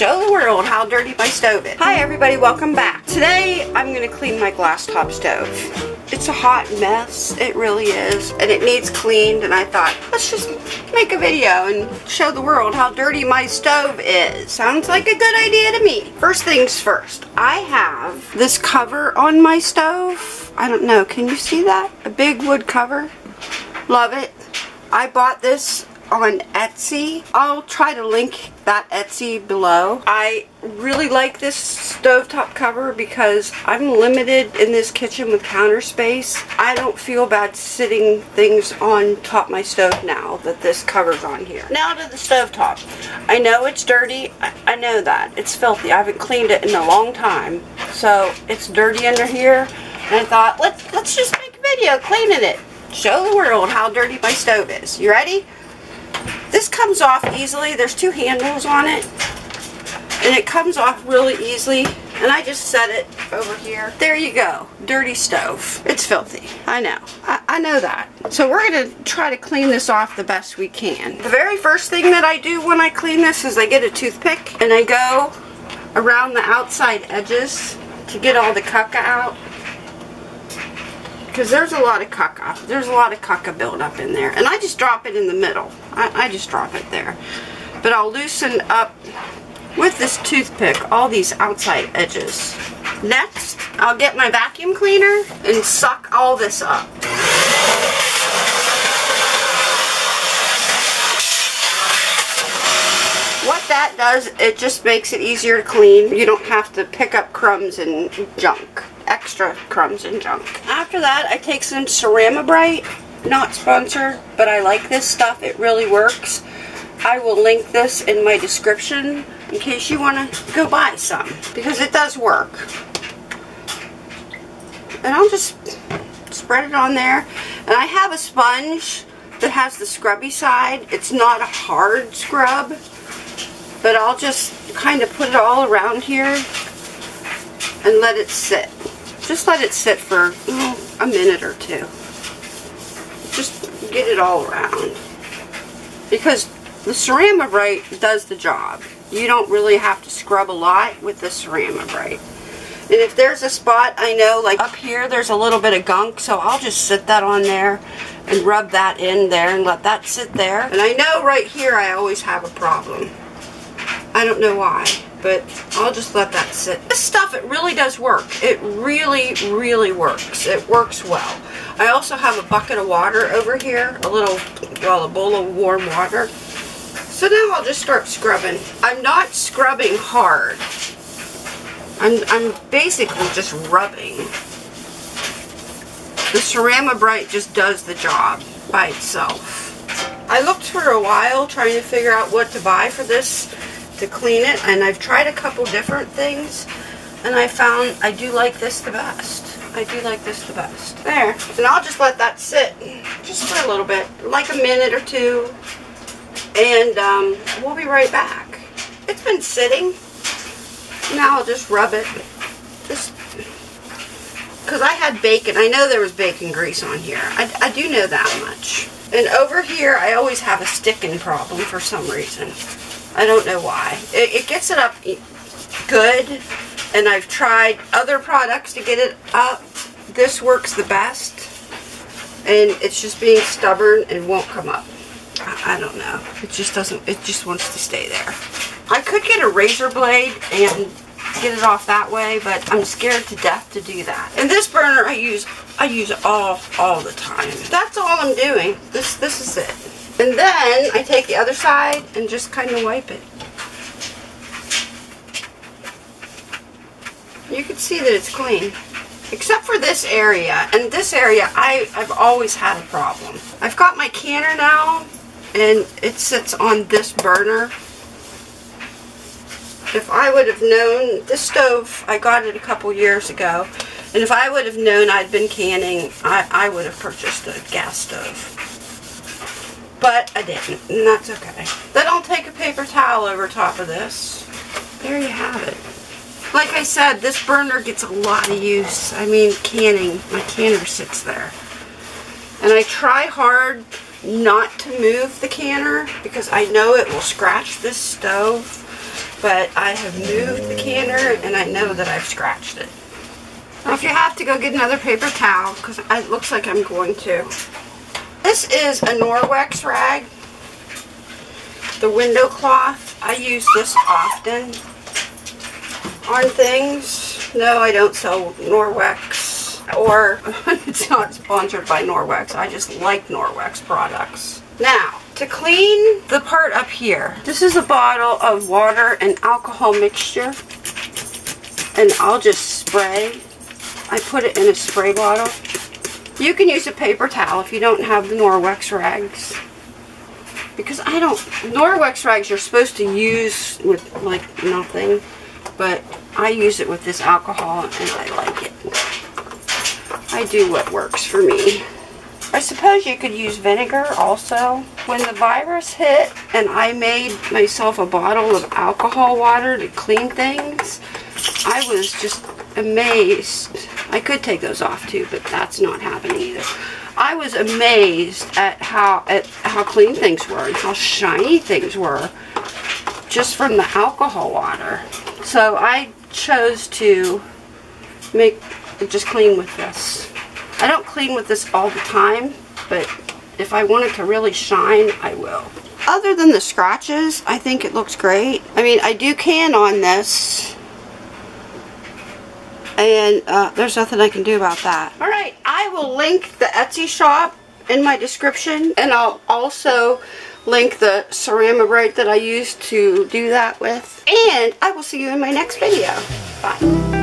show the world how dirty my stove is. Hi everybody, welcome back. Today I'm going to clean my glass top stove. It's a hot mess, it really is, and it needs cleaned and I thought, let's just make a video and show the world how dirty my stove is. Sounds like a good idea to me. First things first, I have this cover on my stove. I don't know, can you see that? A big wood cover. Love it. I bought this on Etsy. I'll try to link that Etsy below. I really like this stovetop cover because I'm limited in this kitchen with counter space. I don't feel bad sitting things on top my stove now that this cover's on here. Now to the stovetop. I know it's dirty. I, know that. It's filthy. I haven't cleaned it in a long time. So it's dirty under here. And I thought, let's, let's just make a video cleaning it. Show the world how dirty my stove is. You ready? This comes off easily. There's two handles on it. And it comes off really easily. And I just set it over here. There you go. Dirty stove. It's filthy. I know. I, I know that. So we're going to try to clean this off the best we can. The very first thing that I do when I clean this is I get a toothpick and I go around the outside edges to get all the caca out because there's a lot of caca. There's a lot of caca buildup in there. And I just drop it in the middle. I, I just drop it there. But I'll loosen up with this toothpick all these outside edges. Next, I'll get my vacuum cleaner and suck all this up. What that does, it just makes it easier to clean. You don't have to pick up crumbs and junk extra crumbs and junk. After that, I take some Cerama Bryte. Not sponsored, but I like this stuff. It really works. I will link this in my description in case you want to go buy some because it does work. And I'll just spread it on there. And I have a sponge that has the scrubby side. It's not a hard scrub, but I'll just kind of put it all around here and let it sit. Just let it sit for a minute or two. Just get it all around. Because the Cerama Bryte does the job. You don't really have to scrub a lot with the Cerama Bryte. And if there's a spot, I know, like up here, there's a little bit of gunk, so I'll just sit that on there and rub that in there and let that sit there. And I know right here I always have a problem. I don't know why but I'll just let that sit. This stuff, it really does work. It really, really works. It works well. I also have a bucket of water over here, a little, well, a bowl of warm water. So now I'll just start scrubbing. I'm not scrubbing hard. I'm, I'm basically just rubbing. The Cerama Bryte just does the job by itself. I looked for a while trying to figure out what to buy for this to clean it and I've tried a couple different things and I found I do like this the best. I do like this the best. There. And I'll just let that sit just for a little bit, like a minute or two. And um, we'll be right back. It's been sitting. Now I'll just rub it. Just because I had bacon. I know there was bacon grease on here. I, I do know that much. And over here, I always have a sticking problem for some reason. I don't know why. It, it gets it up good, and I've tried other products to get it up. This works the best, and it's just being stubborn and won't come up. I, I don't know. It just doesn't, it just wants to stay there. I could get a razor blade and get it off that way, but I'm scared to death to do that. And this burner I use, I use all, all the time. That's all I'm doing. This, this is it. And then I take the other side and just kind of wipe it. You can see that it's clean. Except for this area. And this area, I, I've always had a problem. I've got my canner now, and it sits on this burner. If I would have known, this stove, I got it a couple years ago, and if I would have known I'd been canning, I, I would have purchased a gas stove. But I didn't, and that's okay. Then I'll take a paper towel over top of this. There you have it. Like I said, this burner gets a lot of use. I mean, canning. My canner sits there. And I try hard not to move the canner because I know it will scratch this stove. but I have moved the canner and I know that I've scratched it. If you have to go get another paper towel, because it looks like I'm going to. This is a Norwex rag, the window cloth. I use this often on things. No, I don't sell Norwex, or it's not sponsored by Norwex. I just like Norwex products. Now, to clean the part up here, this is a bottle of water and alcohol mixture, and I'll just spray I put it in a spray bottle. You can use a paper towel if you don't have the Norwex rags. Because I don't, Norwex rags you're supposed to use with like nothing. But I use it with this alcohol and I like it. I do what works for me. I suppose you could use vinegar also. When the virus hit and I made myself a bottle of alcohol water to clean things, I was just amazed. I could take those off too, but that's not happening either. I was amazed at how at how clean things were and how shiny things were just from the alcohol water. So I chose to make it just clean with this. I don't clean with this all the time, but if I want it to really shine, I will. Other than the scratches, I think it looks great. I mean, I do can on this and uh, there's nothing I can do about that. Alright, I will link the Etsy shop in my description and I'll also link the Cerama Bryte that I used to do that with. And I will see you in my next video. Bye.